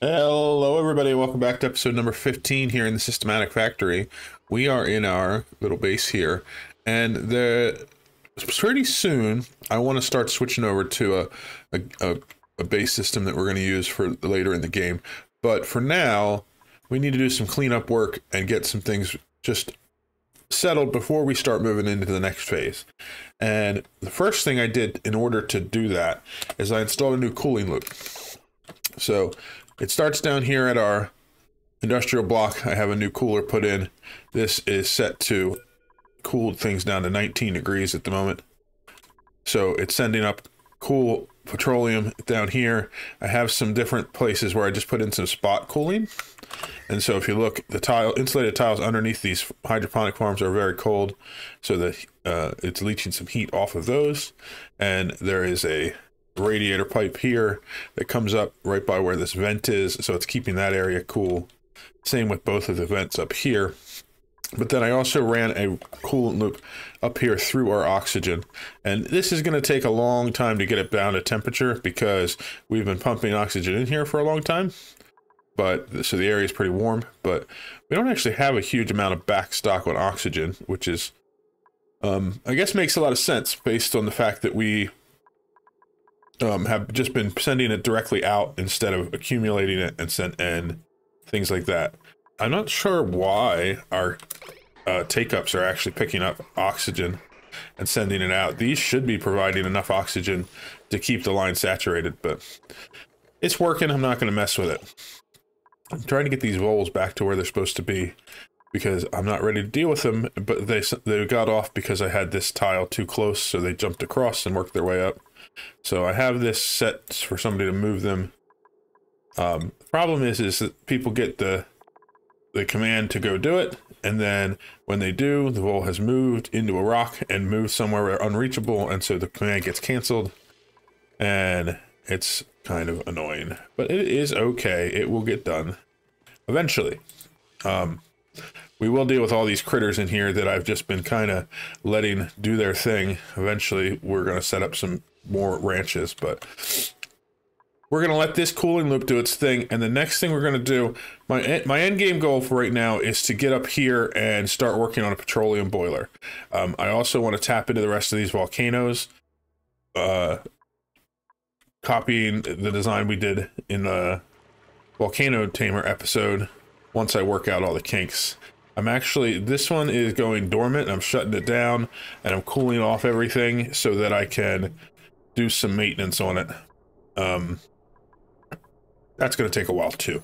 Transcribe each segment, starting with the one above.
Hello, everybody. Welcome back to episode number 15 here in the Systematic Factory. We are in our little base here, and the pretty soon I want to start switching over to a, a, a, a base system that we're going to use for later in the game. But for now, we need to do some cleanup work and get some things just settled before we start moving into the next phase. And the first thing I did in order to do that is I installed a new cooling loop. So it starts down here at our industrial block. I have a new cooler put in. This is set to cool things down to 19 degrees at the moment. So it's sending up cool petroleum down here. I have some different places where I just put in some spot cooling. And so if you look, the tile insulated tiles underneath these hydroponic farms are very cold. So that uh, it's leaching some heat off of those. And there is a radiator pipe here that comes up right by where this vent is. So it's keeping that area cool. Same with both of the vents up here. But then I also ran a coolant loop up here through our oxygen. And this is going to take a long time to get it down to temperature because we've been pumping oxygen in here for a long time. But so the area is pretty warm, but we don't actually have a huge amount of back stock on oxygen, which is, um, I guess makes a lot of sense based on the fact that we um, have just been sending it directly out instead of accumulating it and sent and things like that. I'm not sure why our uh, take ups are actually picking up oxygen and sending it out. These should be providing enough oxygen to keep the line saturated, but it's working. I'm not going to mess with it. I'm trying to get these voles back to where they're supposed to be because I'm not ready to deal with them, but they they got off because I had this tile too close, so they jumped across and worked their way up. So I have this set for somebody to move them. Um, problem is, is that people get the the command to go do it, and then when they do, the vole has moved into a rock and moved somewhere unreachable, and so the command gets canceled, and it's kind of annoying. But it is okay. It will get done eventually. Um, we will deal with all these critters in here that I've just been kind of letting do their thing. Eventually, we're going to set up some more ranches, but we're going to let this cooling loop do its thing. And the next thing we're going to do, my, my end game goal for right now is to get up here and start working on a petroleum boiler. Um, I also want to tap into the rest of these volcanoes, uh, copying the design we did in the volcano tamer episode once I work out all the kinks. I'm actually, this one is going dormant. I'm shutting it down and I'm cooling off everything so that I can do some maintenance on it. Um, that's going to take a while too.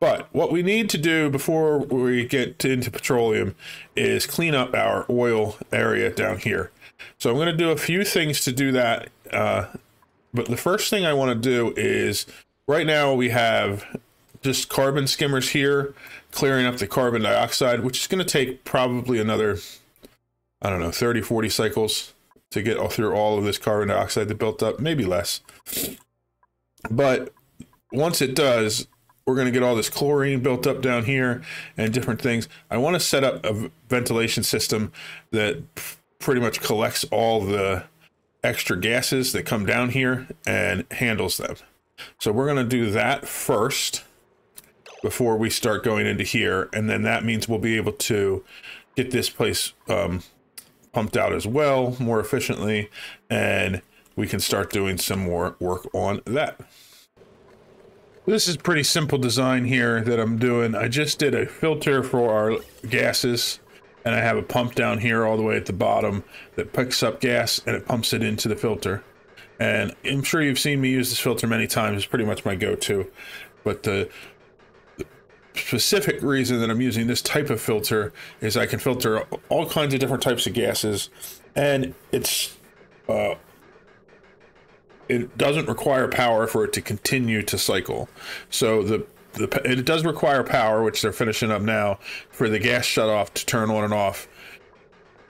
But what we need to do before we get into petroleum is clean up our oil area down here. So I'm going to do a few things to do that. Uh, but the first thing I want to do is right now we have just carbon skimmers here clearing up the carbon dioxide, which is going to take probably another, I don't know, 30, 40 cycles to get through all of this carbon dioxide that built up, maybe less. But once it does, we're going to get all this chlorine built up down here and different things. I want to set up a ventilation system that pretty much collects all the extra gases that come down here and handles them. So we're going to do that first before we start going into here. And then that means we'll be able to get this place um, pumped out as well more efficiently and we can start doing some more work on that. This is pretty simple design here that I'm doing. I just did a filter for our gases and I have a pump down here all the way at the bottom that picks up gas and it pumps it into the filter. And I'm sure you've seen me use this filter many times. It's pretty much my go-to. But the specific reason that I'm using this type of filter is I can filter all kinds of different types of gases and it's uh, it doesn't require power for it to continue to cycle. So the the it does require power, which they're finishing up now, for the gas shutoff to turn on and off.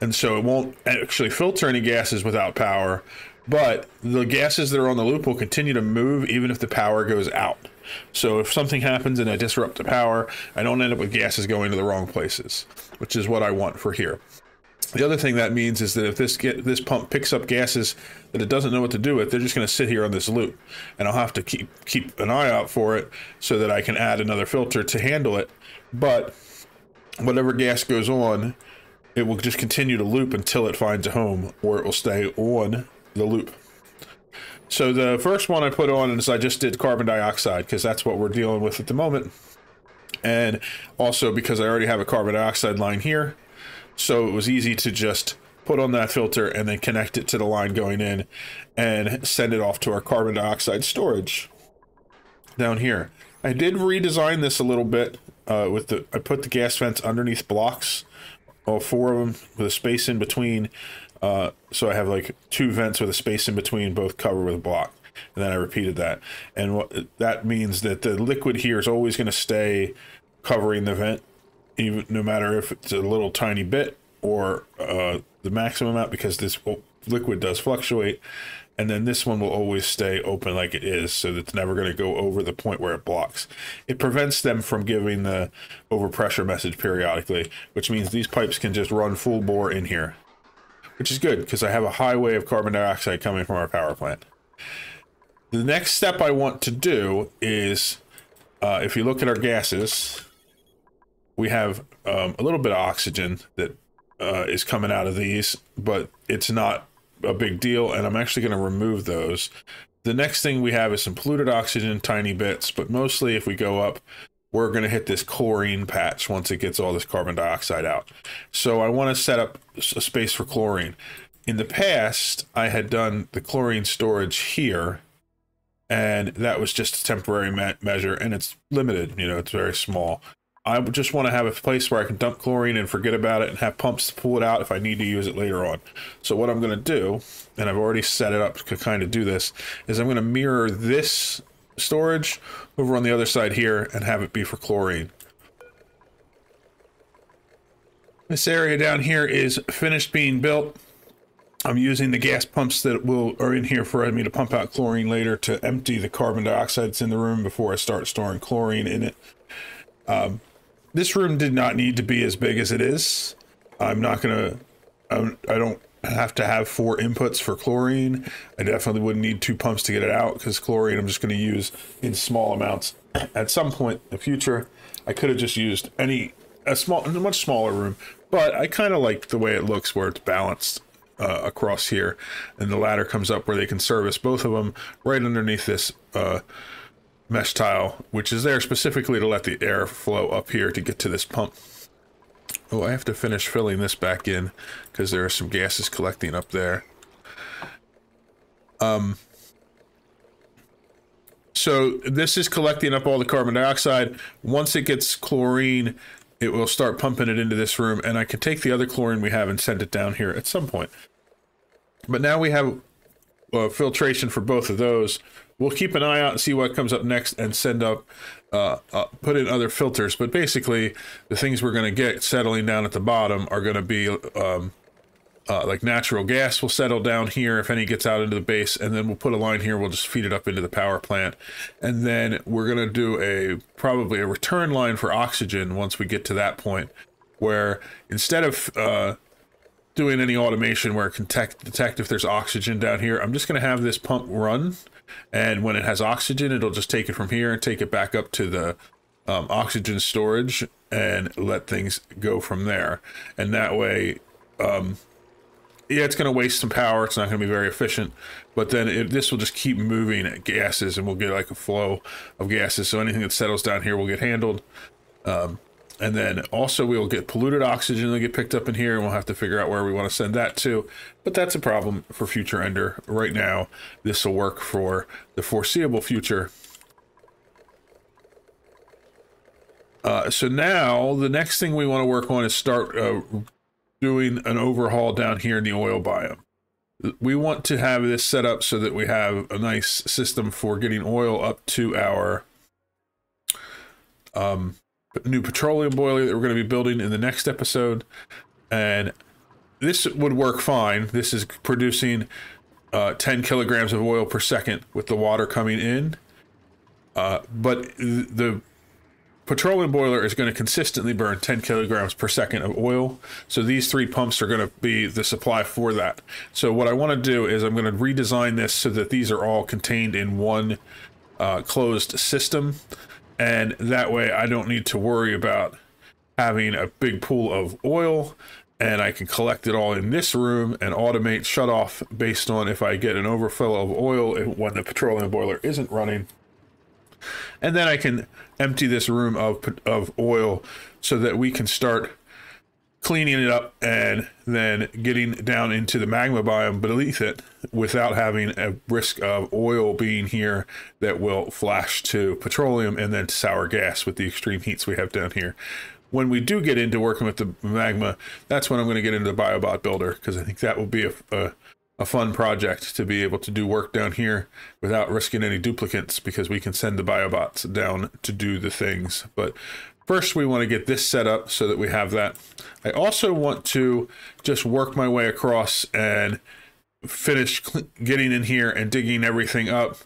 And so it won't actually filter any gases without power, but the gases that are on the loop will continue to move even if the power goes out. So if something happens and I disrupt the power, I don't end up with gases going to the wrong places, which is what I want for here. The other thing that means is that if this get this pump picks up gases that it doesn't know what to do with, they're just going to sit here on this loop, and I'll have to keep keep an eye out for it so that I can add another filter to handle it. But whatever gas goes on, it will just continue to loop until it finds a home, or it will stay on the loop. So the first one I put on is I just did carbon dioxide because that's what we're dealing with at the moment. And also because I already have a carbon dioxide line here, so it was easy to just put on that filter and then connect it to the line going in and send it off to our carbon dioxide storage down here. I did redesign this a little bit uh, with the, I put the gas vents underneath blocks, all four of them with a space in between. Uh, so I have like two vents with a space in between, both covered with a block. And then I repeated that. And what that means that the liquid here is always going to stay covering the vent even no matter if it's a little tiny bit or uh, the maximum amount because this liquid does fluctuate and then this one will always stay open like it is so that it's never going to go over the point where it blocks it prevents them from giving the overpressure message periodically which means these pipes can just run full bore in here which is good because i have a highway of carbon dioxide coming from our power plant the next step i want to do is uh, if you look at our gases we have um, a little bit of oxygen that uh, is coming out of these, but it's not a big deal. And I'm actually going to remove those. The next thing we have is some polluted oxygen, tiny bits, but mostly if we go up, we're going to hit this chlorine patch once it gets all this carbon dioxide out. So I want to set up a space for chlorine. In the past, I had done the chlorine storage here, and that was just a temporary me measure, and it's limited, you know, it's very small. I just want to have a place where I can dump chlorine and forget about it and have pumps to pull it out if I need to use it later on. So what I'm going to do, and I've already set it up to kind of do this, is I'm going to mirror this storage over on the other side here and have it be for chlorine. This area down here is finished being built. I'm using the gas pumps that will are in here for me to pump out chlorine later to empty the carbon dioxide that's in the room before I start storing chlorine in it. Um, this room did not need to be as big as it is. I'm not gonna, I'm, I don't have to have four inputs for chlorine. I definitely wouldn't need two pumps to get it out because chlorine I'm just going to use in small amounts. At some point in the future, I could have just used any a small, a much smaller room, but I kind of like the way it looks where it's balanced uh, across here, and the ladder comes up where they can service both of them right underneath this uh, mesh tile, which is there specifically to let the air flow up here to get to this pump. Oh, I have to finish filling this back in because there are some gases collecting up there. Um, so this is collecting up all the carbon dioxide. Once it gets chlorine, it will start pumping it into this room, and I can take the other chlorine we have and send it down here at some point. But now we have uh, filtration for both of those, we'll keep an eye out and see what comes up next and send up uh, uh, put in other filters. But basically the things we're going to get settling down at the bottom are going to be um, uh, like natural gas will settle down here if any gets out into the base and then we'll put a line here we'll just feed it up into the power plant. And then we're going to do a probably a return line for oxygen once we get to that point where instead of uh, doing any automation where it can detect if there's oxygen down here i'm just going to have this pump run and when it has oxygen, it'll just take it from here and take it back up to the um, oxygen storage and let things go from there. And that way, um, yeah, it's going to waste some power. It's not going to be very efficient, but then it, this will just keep moving gases, and we'll get like a flow of gases. So anything that settles down here will get handled. Um, and then also we'll get polluted oxygen that get picked up in here and we'll have to figure out where we want to send that to. But that's a problem for future Ender. Right now, this will work for the foreseeable future. Uh, so now the next thing we want to work on is start uh, doing an overhaul down here in the oil biome. We want to have this set up so that we have a nice system for getting oil up to our um, new petroleum boiler that we're going to be building in the next episode. And this would work fine. This is producing uh, 10 kilograms of oil per second with the water coming in. Uh, but the petroleum boiler is going to consistently burn 10 kilograms per second of oil. So these three pumps are going to be the supply for that. So what I want to do is I'm going to redesign this so that these are all contained in one uh, closed system. And that way I don't need to worry about having a big pool of oil and I can collect it all in this room and automate shut off based on if I get an overfill of oil when the petroleum boiler isn't running. And then I can empty this room of, of oil so that we can start cleaning it up and then getting down into the magma biome beneath it without having a risk of oil being here that will flash to petroleum and then sour gas with the extreme heats we have down here. When we do get into working with the magma, that's when I'm going to get into the Biobot Builder because I think that will be a, a, a, fun project to be able to do work down here without risking any duplicants because we can send the Biobots down to do the things. But first, we want to get this set up so that we have that. I also want to just work my way across and finish getting in here and digging everything up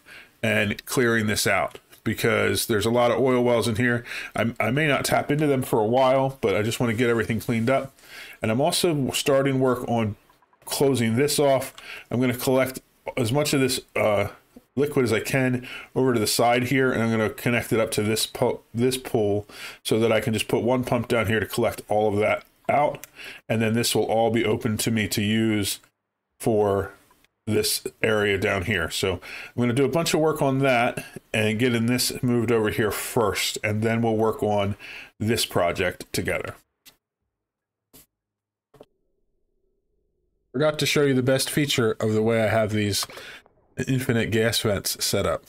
and clearing this out because there's a lot of oil wells in here. I, I may not tap into them for a while, but I just want to get everything cleaned up. And I'm also starting work on closing this off. I'm going to collect as much of this uh, liquid as I can over to the side here, and I'm going to connect it up to this this pool so that I can just put one pump down here to collect all of that out, and then this will all be open to me to use for this area down here. So I'm going to do a bunch of work on that and getting this moved over here first, and then we'll work on this project together. Forgot to show you the best feature of the way I have these infinite gas vents set up.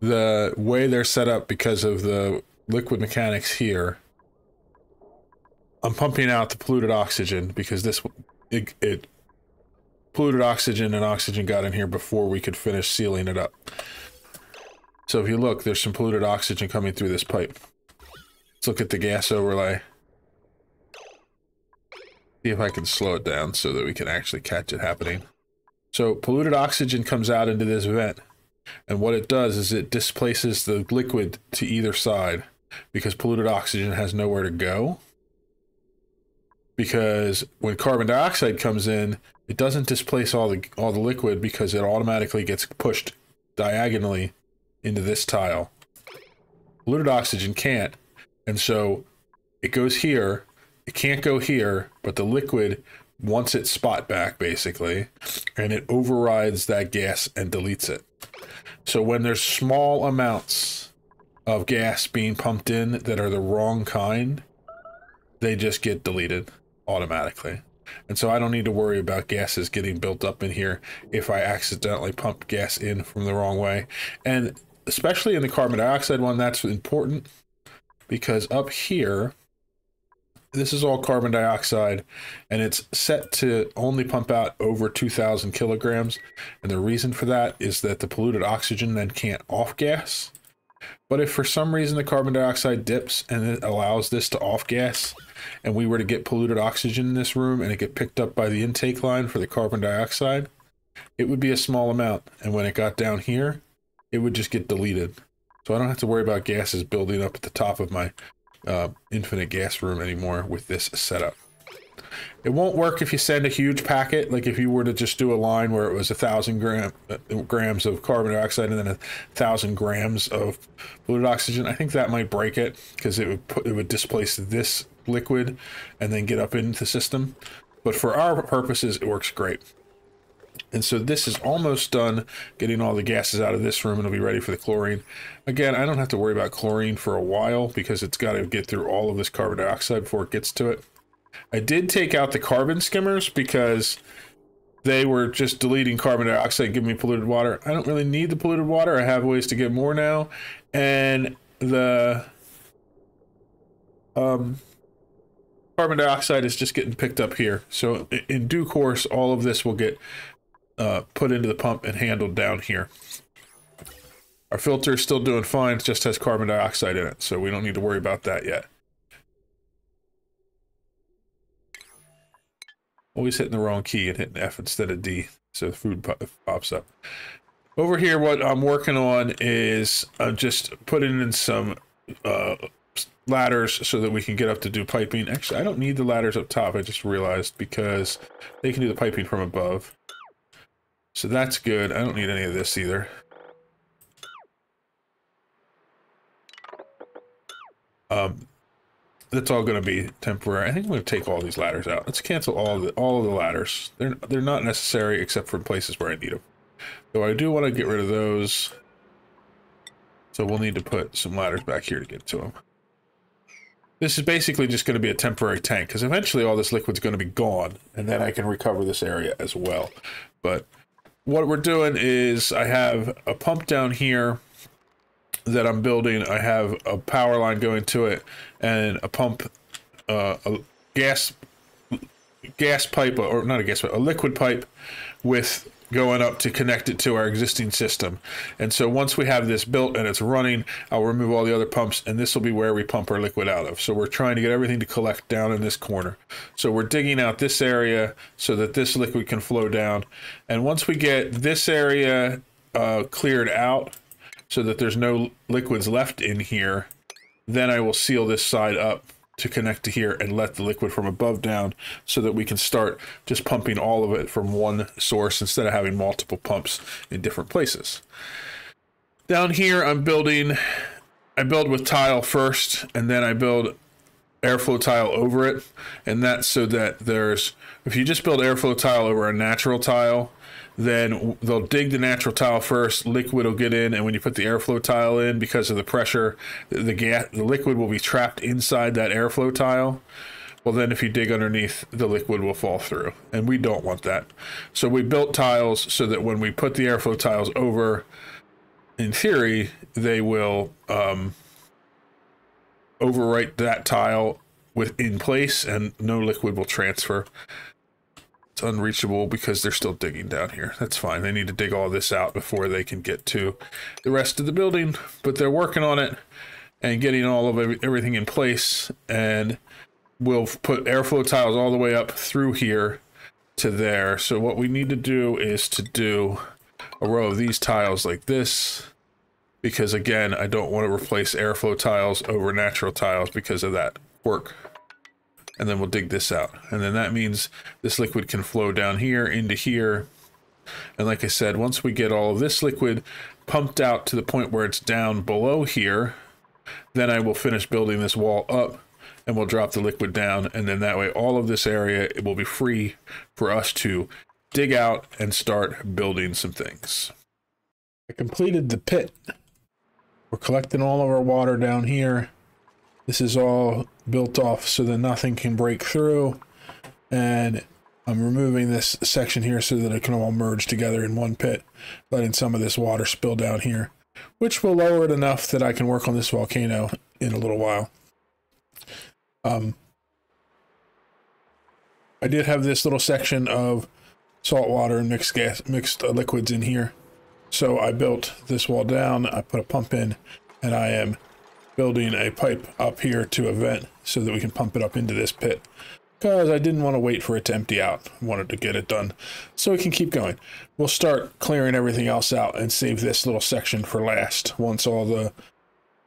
The way they're set up because of the liquid mechanics here, I'm pumping out the polluted oxygen because this it, it polluted oxygen and oxygen got in here before we could finish sealing it up. So if you look, there's some polluted oxygen coming through this pipe. Let's look at the gas overlay. See if I can slow it down so that we can actually catch it happening. So polluted oxygen comes out into this vent. And what it does is it displaces the liquid to either side because polluted oxygen has nowhere to go. Because when carbon dioxide comes in, it doesn't displace all the all the liquid because it automatically gets pushed diagonally into this tile. Polluted oxygen can't, and so it goes here. It can't go here, but the liquid wants its spot back basically, and it overrides that gas and deletes it. So when there's small amounts of gas being pumped in that are the wrong kind, they just get deleted automatically. And so I don't need to worry about gases getting built up in here if I accidentally pump gas in from the wrong way. And especially in the carbon dioxide one, that's important because up here, this is all carbon dioxide and it's set to only pump out over 2000 kilograms. And the reason for that is that the polluted oxygen then can't off gas. But if for some reason the carbon dioxide dips and it allows this to off gas, and we were to get polluted oxygen in this room and it get picked up by the intake line for the carbon dioxide, it would be a small amount. And when it got down here, it would just get deleted. So I don't have to worry about gases building up at the top of my uh, infinite gas room anymore with this setup. It won't work if you send a huge packet, like if you were to just do a line where it was a thousand gram, uh, grams of carbon dioxide and then a thousand grams of polluted oxygen. I think that might break it because it would put, it would displace this liquid and then get up into the system. But for our purposes, it works great. And so this is almost done getting all the gases out of this room and it'll be ready for the chlorine. Again, I don't have to worry about chlorine for a while because it's got to get through all of this carbon dioxide before it gets to it. I did take out the carbon skimmers because they were just deleting carbon dioxide giving me polluted water. I don't really need the polluted water. I have ways to get more now. And the um, carbon dioxide is just getting picked up here. So in due course, all of this will get uh, put into the pump and handled down here. Our filter is still doing fine. It just has carbon dioxide in it, so we don't need to worry about that yet. Always hitting the wrong key and hitting F instead of D, so the food pops up. Over here, what I'm working on is I'm just putting in some uh, ladders so that we can get up to do piping. Actually, I don't need the ladders up top. I just realized because they can do the piping from above. So that's good. I don't need any of this either. Um, that's all going to be temporary. I think I'm going to take all these ladders out. Let's cancel all the all the ladders. They're they're not necessary except for places where I need them. So I do want to get rid of those. So we'll need to put some ladders back here to get to them. This is basically just going to be a temporary tank because eventually all this liquid's going to be gone and then I can recover this area as well. But what we're doing is I have a pump down here that I'm building. I have a power line going to it and a pump, uh, a gas, gas pipe, or not a gas pipe, a liquid pipe with going up to connect it to our existing system. And so once we have this built and it's running, I'll remove all the other pumps and this will be where we pump our liquid out of. So we're trying to get everything to collect down in this corner. So we're digging out this area so that this liquid can flow down. And once we get this area uh, cleared out so that there's no liquids left in here, then I will seal this side up to connect to here and let the liquid from above down so that we can start just pumping all of it from one source instead of having multiple pumps in different places. Down here, I'm building, I build with tile first, and then I build airflow tile over it. And that's so that there's, if you just build airflow tile over a natural tile, then they'll dig the natural tile first. Liquid will get in, and when you put the airflow tile in, because of the pressure, the gas, the liquid will be trapped inside that airflow tile. Well, then if you dig underneath, the liquid will fall through, and we don't want that. So we built tiles so that when we put the airflow tiles over, in theory, they will um, overwrite that tile with in place, and no liquid will transfer it's unreachable because they're still digging down here. That's fine. They need to dig all this out before they can get to the rest of the building, but they're working on it and getting all of everything in place. And we'll put airflow tiles all the way up through here to there. So what we need to do is to do a row of these tiles like this because again, I don't want to replace airflow tiles over natural tiles because of that work and then we'll dig this out. And then that means this liquid can flow down here into here. And like I said, once we get all of this liquid pumped out to the point where it's down below here, then I will finish building this wall up and we'll drop the liquid down. And then that way, all of this area it will be free for us to dig out and start building some things. I completed the pit. We're collecting all of our water down here. This is all built off so that nothing can break through. And I'm removing this section here so that it can all merge together in one pit, letting some of this water spill down here, which will lower it enough that I can work on this volcano in a little while. Um, I did have this little section of salt water and mixed gas, mixed liquids in here. So I built this wall down, I put a pump in, and I am building a pipe up here to a vent so that we can pump it up into this pit because I didn't want to wait for it to empty out. I wanted to get it done so we can keep going. We'll start clearing everything else out and save this little section for last. Once all the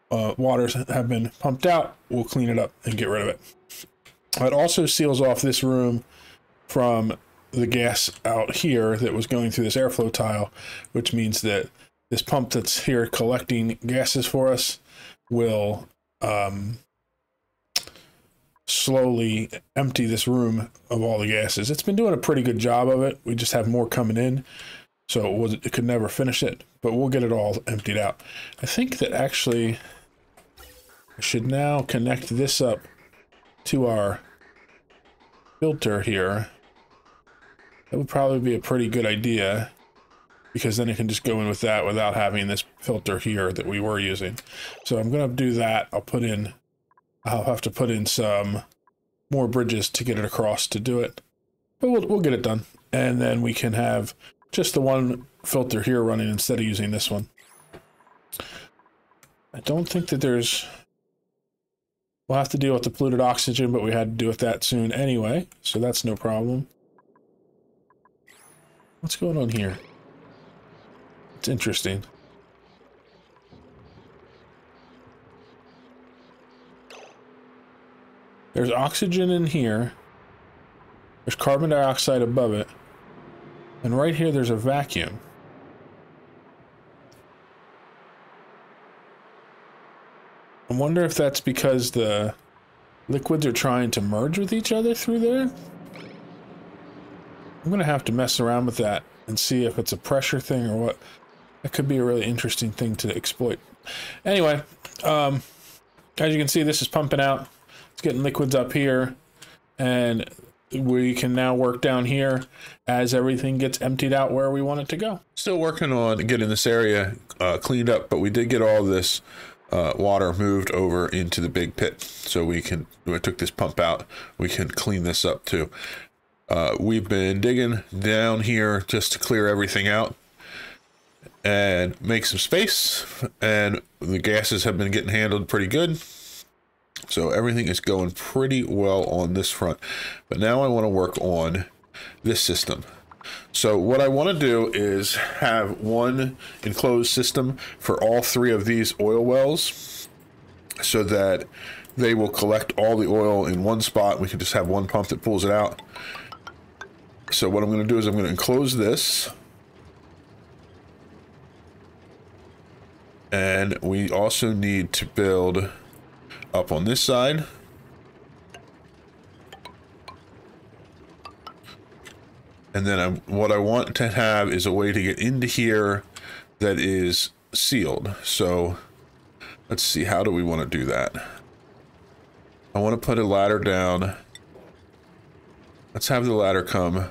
uh, waters have been pumped out, we'll clean it up and get rid of it. It also seals off this room from the gas out here that was going through this airflow tile, which means that this pump that's here collecting gases for us will um, slowly empty this room of all the gases. It's been doing a pretty good job of it. We just have more coming in, so it, was, it could never finish it, but we'll get it all emptied out. I think that actually I should now connect this up to our filter here. That would probably be a pretty good idea because then it can just go in with that without having this filter here that we were using. So I'm going to do that. I'll put in, I'll have to put in some more bridges to get it across to do it. But we'll, we'll get it done. And then we can have just the one filter here running instead of using this one. I don't think that there's... We'll have to deal with the polluted oxygen, but we had to deal with that soon anyway, so that's no problem. What's going on here? It's interesting. There's oxygen in here. There's carbon dioxide above it. And right here, there's a vacuum. I wonder if that's because the liquids are trying to merge with each other through there. I'm going to have to mess around with that and see if it's a pressure thing or what. That could be a really interesting thing to exploit. Anyway, um, as you can see, this is pumping out. It's getting liquids up here. And we can now work down here as everything gets emptied out where we want it to go. Still working on getting this area uh, cleaned up, but we did get all this uh, water moved over into the big pit. So we can, I took this pump out, we can clean this up too. Uh, we've been digging down here just to clear everything out and make some space. And the gases have been getting handled pretty good. So everything is going pretty well on this front. But now I want to work on this system. So what I want to do is have one enclosed system for all three of these oil wells so that they will collect all the oil in one spot. We can just have one pump that pulls it out. So what I'm going to do is I'm going to enclose this. And we also need to build up on this side. And then I'm, what I want to have is a way to get into here that is sealed. So let's see, how do we want to do that? I want to put a ladder down. Let's have the ladder come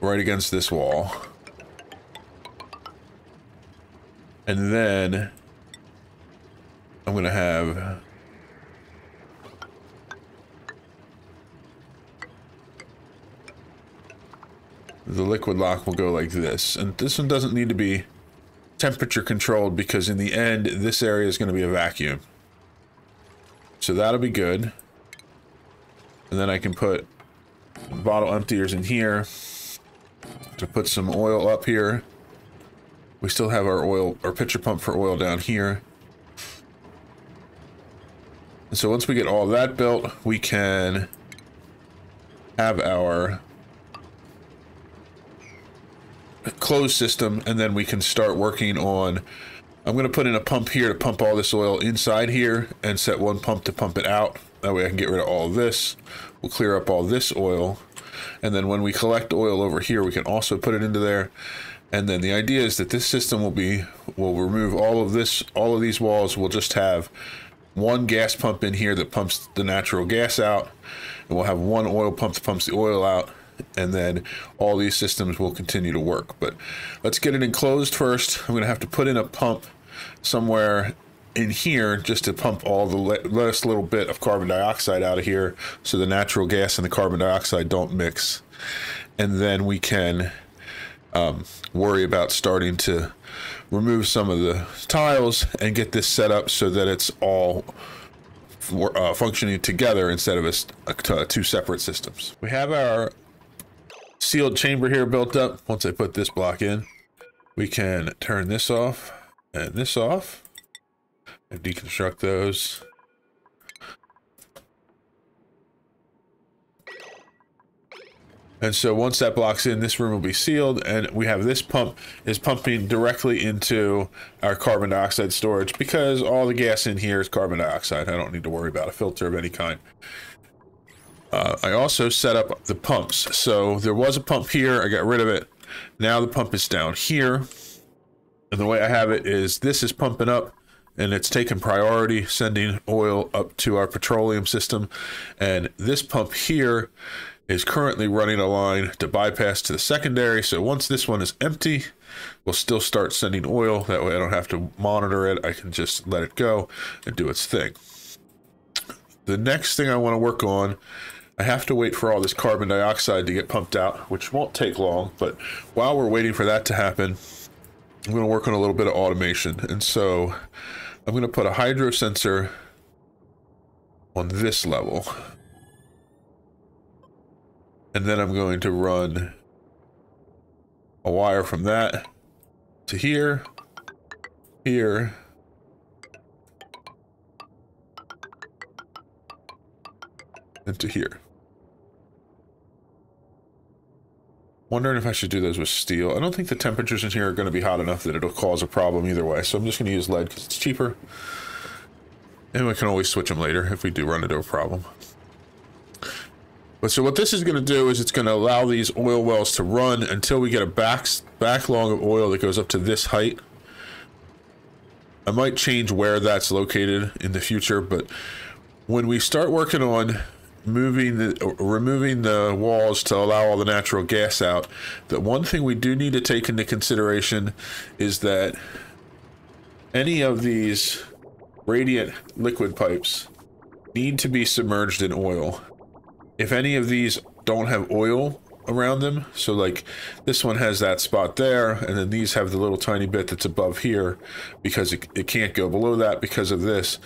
right against this wall. And then I'm going to have the liquid lock will go like this. And this one doesn't need to be temperature controlled because in the end, this area is going to be a vacuum. So that'll be good. And then I can put bottle emptiers in here to put some oil up here. We still have our oil, our pitcher pump for oil down here. And so once we get all that built, we can have our closed system and then we can start working on I'm going to put in a pump here to pump all this oil inside here and set one pump to pump it out. That way I can get rid of all this. We'll clear up all this oil. And then when we collect oil over here, we can also put it into there. And then the idea is that this system will be, will remove all of this, all of these walls. We'll just have one gas pump in here that pumps the natural gas out. And we'll have one oil pump that pumps the oil out and then all these systems will continue to work. But let's get it enclosed first. I'm going to have to put in a pump somewhere in here just to pump all the last little bit of carbon dioxide out of here so the natural gas and the carbon dioxide don't mix. And then we can um, worry about starting to remove some of the tiles and get this set up so that it's all uh, functioning together instead of a, two separate systems. We have our sealed chamber here built up. Once I put this block in, we can turn this off and this off and deconstruct those. And so once that block's in, this room will be sealed and we have this pump is pumping directly into our carbon dioxide storage because all the gas in here is carbon dioxide. I don't need to worry about a filter of any kind. Uh, I also set up the pumps. So there was a pump here. I got rid of it. Now the pump is down here. And the way I have it is this is pumping up and it's taking priority sending oil up to our petroleum system. And this pump here is currently running a line to bypass to the secondary. So once this one is empty, we'll still start sending oil. That way I don't have to monitor it. I can just let it go and do its thing. The next thing I want to work on I have to wait for all this carbon dioxide to get pumped out, which won't take long. But while we're waiting for that to happen, I'm going to work on a little bit of automation. And so I'm going to put a hydro sensor on this level. And then I'm going to run a wire from that to here, here, and to here. Wondering if I should do those with steel. I don't think the temperatures in here are going to be hot enough that it'll cause a problem either way. So I'm just going to use lead because it's cheaper. And we can always switch them later if we do run into a problem. But so what this is going to do is it's going to allow these oil wells to run until we get a back backlog of oil that goes up to this height. I might change where that's located in the future, but when we start working on moving the removing the walls to allow all the natural gas out the one thing we do need to take into consideration is that any of these radiant liquid pipes need to be submerged in oil if any of these don't have oil around them so like this one has that spot there and then these have the little tiny bit that's above here because it, it can't go below that because of this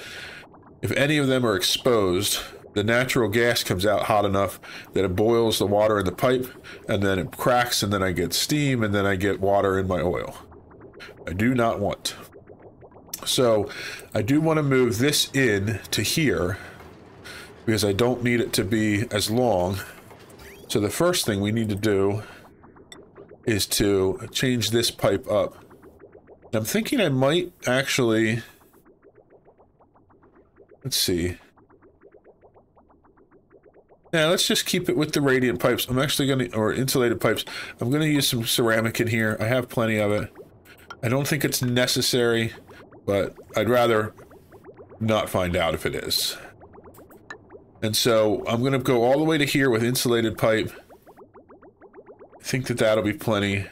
if any of them are exposed the natural gas comes out hot enough that it boils the water in the pipe and then it cracks and then I get steam and then I get water in my oil. I do not want. So I do want to move this in to here because I don't need it to be as long. So the first thing we need to do is to change this pipe up. I'm thinking I might actually, let's see. Now let's just keep it with the radiant pipes. I'm actually going to, or insulated pipes. I'm going to use some ceramic in here. I have plenty of it. I don't think it's necessary, but I'd rather not find out if it is. And so I'm going to go all the way to here with insulated pipe. I think that that'll be plenty.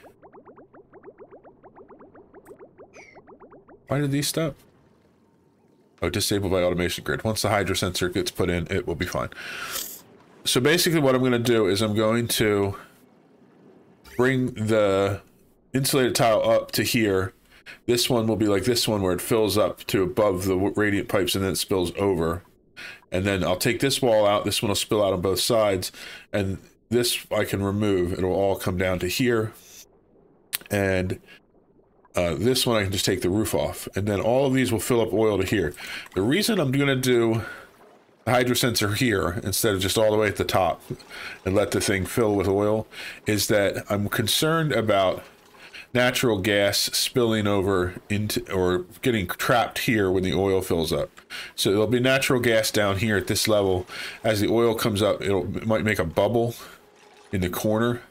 Why did these stop? Oh, disabled by automation grid. Once the hydro sensor gets put in, it will be fine so basically what I'm going to do is I'm going to bring the insulated tile up to here. This one will be like this one where it fills up to above the radiant pipes and then it spills over. And then I'll take this wall out. This one will spill out on both sides. And this I can remove. It'll all come down to here. And uh, this one I can just take the roof off. And then all of these will fill up oil to here. The reason I'm going to do the hydro sensor here instead of just all the way at the top and let the thing fill with oil is that I'm concerned about natural gas spilling over into or getting trapped here when the oil fills up. So there'll be natural gas down here at this level. As the oil comes up, it might make a bubble in the corner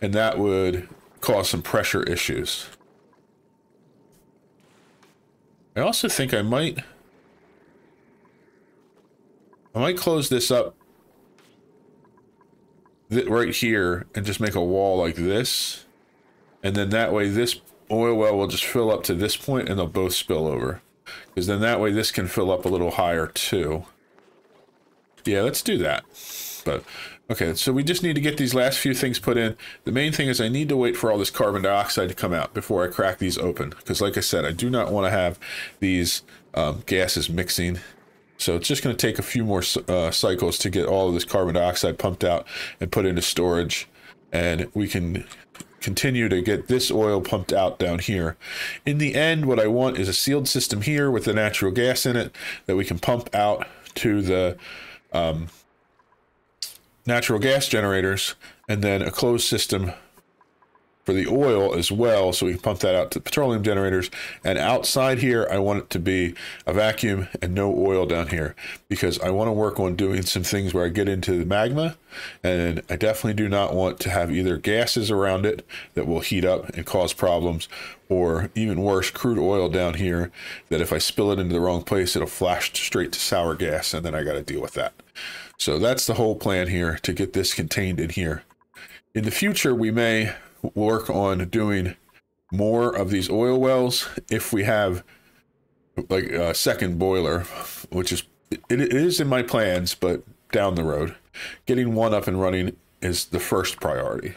and that would cause some pressure issues. I also think I might I might close this up right here and just make a wall like this. And then that way this oil well will just fill up to this point and they'll both spill over. Because then that way this can fill up a little higher too. Yeah, let's do that. But okay, so we just need to get these last few things put in. The main thing is I need to wait for all this carbon dioxide to come out before I crack these open. Because like I said, I do not want to have these um, gases mixing so it's just going to take a few more uh, cycles to get all of this carbon dioxide pumped out and put into storage. And we can continue to get this oil pumped out down here. In the end, what I want is a sealed system here with the natural gas in it that we can pump out to the um, natural gas generators and then a closed system for the oil as well. So we can pump that out to the petroleum generators. And outside here, I want it to be a vacuum and no oil down here because I want to work on doing some things where I get into the magma. And I definitely do not want to have either gases around it that will heat up and cause problems or even worse, crude oil down here that if I spill it into the wrong place, it'll flash straight to sour gas and then I got to deal with that. So that's the whole plan here to get this contained in here. In the future, we may work on doing more of these oil wells if we have like a second boiler, which is it, it is in my plans, but down the road, getting one up and running is the first priority.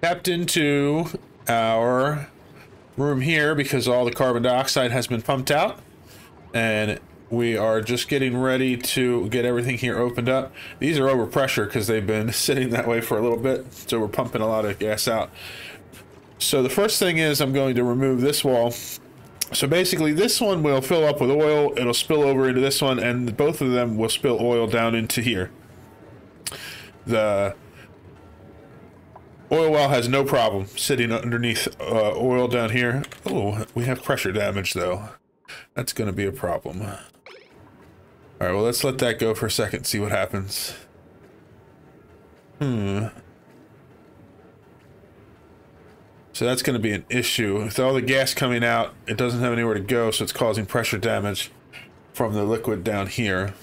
Tapped into our room here because all the carbon dioxide has been pumped out and we are just getting ready to get everything here opened up. These are over pressure because they've been sitting that way for a little bit, so we're pumping a lot of gas out. So the first thing is I'm going to remove this wall. So basically this one will fill up with oil, it'll spill over into this one, and both of them will spill oil down into here. the oil well has no problem sitting underneath uh, oil down here. Oh, we have pressure damage though. That's going to be a problem. All right, well, let's let that go for a second, see what happens. Hmm. So that's going to be an issue. With all the gas coming out, it doesn't have anywhere to go, so it's causing pressure damage from the liquid down here.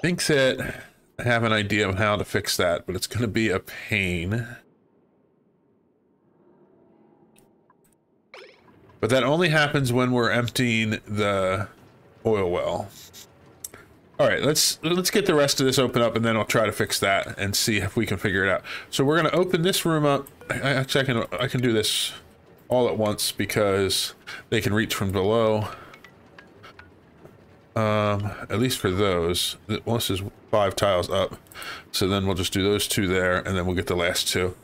Think that I have an idea of how to fix that, but it's going to be a pain. But that only happens when we're emptying the oil well. All right, let's let's get the rest of this open up, and then I'll try to fix that and see if we can figure it out. So we're gonna open this room up. Actually, I can I can do this all at once because they can reach from below. Um, at least for those. Well, this is five tiles up, so then we'll just do those two there, and then we'll get the last two.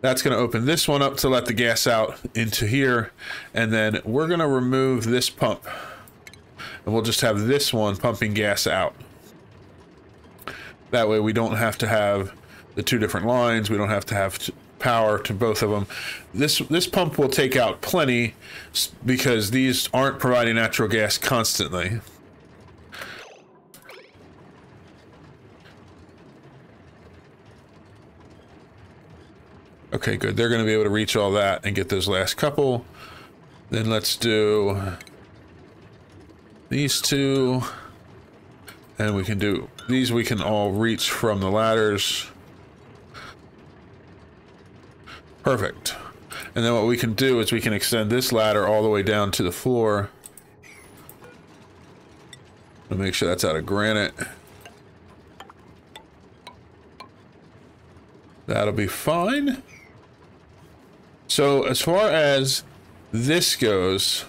That's going to open this one up to let the gas out into here, and then we're going to remove this pump and we'll just have this one pumping gas out. That way we don't have to have the two different lines. We don't have to have power to both of them. This this pump will take out plenty because these aren't providing natural gas constantly. Okay, good. They're going to be able to reach all that and get those last couple. Then let's do these two. And we can do, these we can all reach from the ladders. Perfect. And then what we can do is we can extend this ladder all the way down to the floor. To make sure that's out of granite. That'll be fine. So as far as this goes,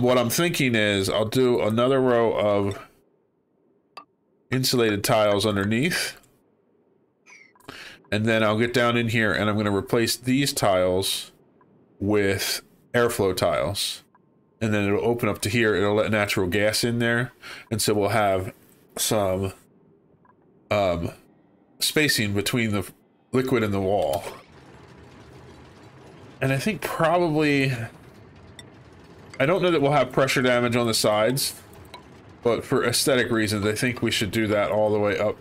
what I'm thinking is I'll do another row of insulated tiles underneath. And then I'll get down in here and I'm going to replace these tiles with airflow tiles. And then it'll open up to here. It'll let natural gas in there. And so we'll have some um, spacing between the liquid and the wall. And I think probably I don't know that we'll have pressure damage on the sides, but for aesthetic reasons, I think we should do that all the way up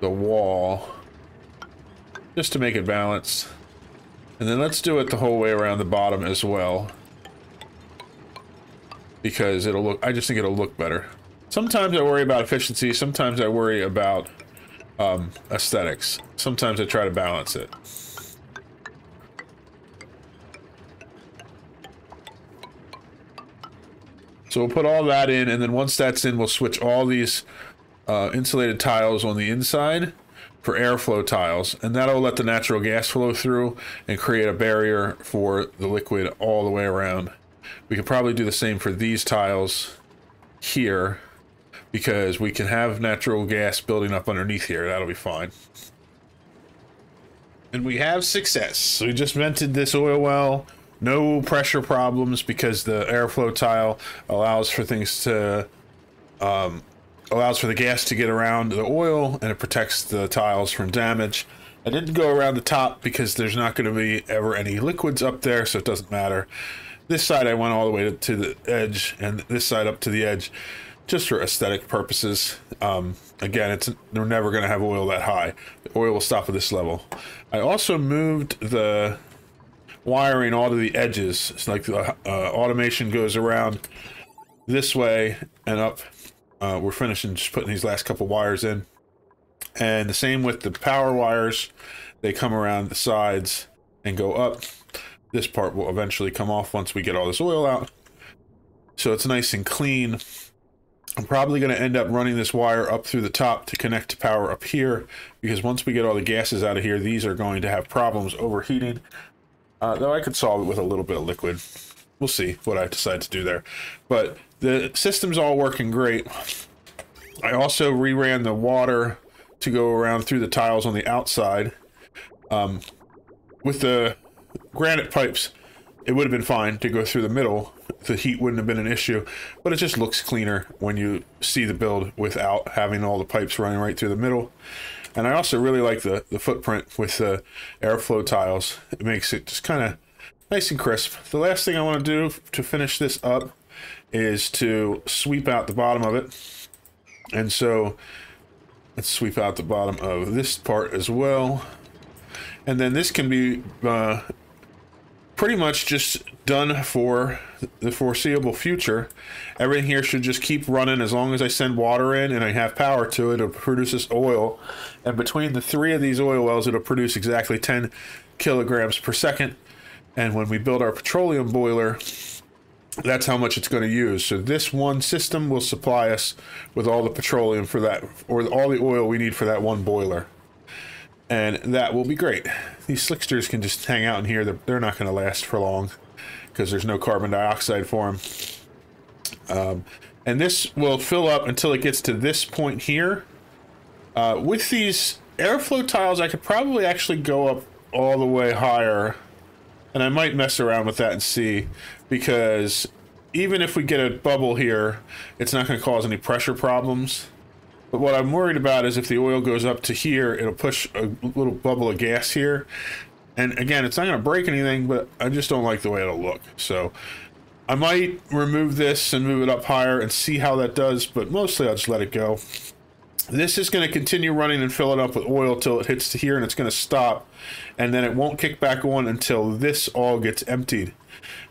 the wall, just to make it balanced. And then let's do it the whole way around the bottom as well, because it'll look, I just think it'll look better. Sometimes I worry about efficiency, sometimes I worry about um, aesthetics. Sometimes I try to balance it. So we'll put all that in, and then once that's in, we'll switch all these uh, insulated tiles on the inside for airflow tiles, and that'll let the natural gas flow through and create a barrier for the liquid all the way around. We could probably do the same for these tiles here because we can have natural gas building up underneath here. That'll be fine. And we have success. We just vented this oil well no pressure problems because the airflow tile allows for things to um, allows for the gas to get around the oil and it protects the tiles from damage. I didn't go around the top because there's not going to be ever any liquids up there, so it doesn't matter. This side I went all the way to, the edge and this side up to the edge just for aesthetic purposes. Um, again, it's they're never going to have oil that high. The oil will stop at this level. I also moved the wiring all to the edges. It's like the uh, automation goes around this way and up. Uh, we're finishing just putting these last couple wires in. And the same with the power wires. They come around the sides and go up. This part will eventually come off once we get all this oil out. So it's nice and clean. I'm probably going to end up running this wire up through the top to connect to power up here because once we get all the gases out of here, these are going to have problems overheating. Uh, though I could solve it with a little bit of liquid. We'll see what I decide to do there. But the system's all working great. I also reran the water to go around through the tiles on the outside. Um, with the granite pipes, it would have been fine to go through the middle. The heat wouldn't have been an issue, but it just looks cleaner when you see the build without having all the pipes running right through the middle. And I also really like the, the footprint with the airflow tiles. It makes it just kind of nice and crisp. The last thing I want to do to finish this up is to sweep out the bottom of it. And so let's sweep out the bottom of this part as well. And then this can be uh, pretty much just done for the foreseeable future. Everything here should just keep running as long as I send water in and I have power to it. It'll produce this oil. And between the three of these oil wells, it'll produce exactly 10 kilograms per second. And when we build our petroleum boiler, that's how much it's going to use. So this one system will supply us with all the petroleum for that, or all the oil we need for that one boiler. And that will be great. These slicksters can just hang out in here. They're, they're not going to last for long because there's no carbon dioxide for them. Um, and this will fill up until it gets to this point here. Uh, with these airflow tiles, I could probably actually go up all the way higher and I might mess around with that and see because even if we get a bubble here, it's not going to cause any pressure problems. But what I'm worried about is if the oil goes up to here, it'll push a little bubble of gas here. And again, it's not going to break anything, but I just don't like the way it'll look. So I might remove this and move it up higher and see how that does, but mostly I'll just let it go. This is going to continue running and fill it up with oil till it hits to here and it's going to stop. And then it won't kick back on until this all gets emptied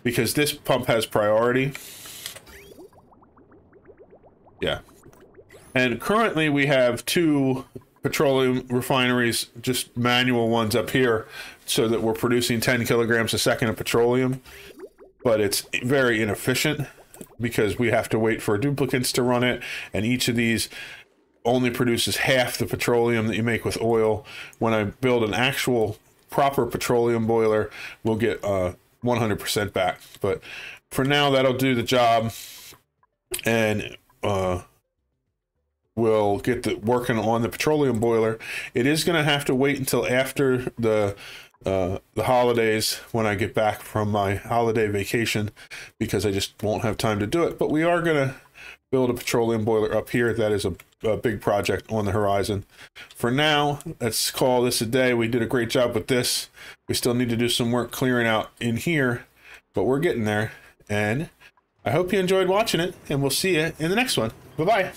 because this pump has priority. Yeah. And currently we have two petroleum refineries, just manual ones up here, so that we're producing 10 kilograms a second of petroleum. But it's very inefficient because we have to wait for duplicants to run it, and each of these only produces half the petroleum that you make with oil. When I build an actual proper petroleum boiler, we'll get uh, 100% back. But for now, that'll do the job. And uh, we'll get the working on the petroleum boiler. It is going to have to wait until after the uh, the holidays when I get back from my holiday vacation because I just won't have time to do it. But we are going to build a petroleum boiler up here. That is a, a, big project on the horizon. For now, let's call this a day. We did a great job with this. We still need to do some work clearing out in here, but we're getting there. And I hope you enjoyed watching it, and we'll see you in the next one. Bye-bye.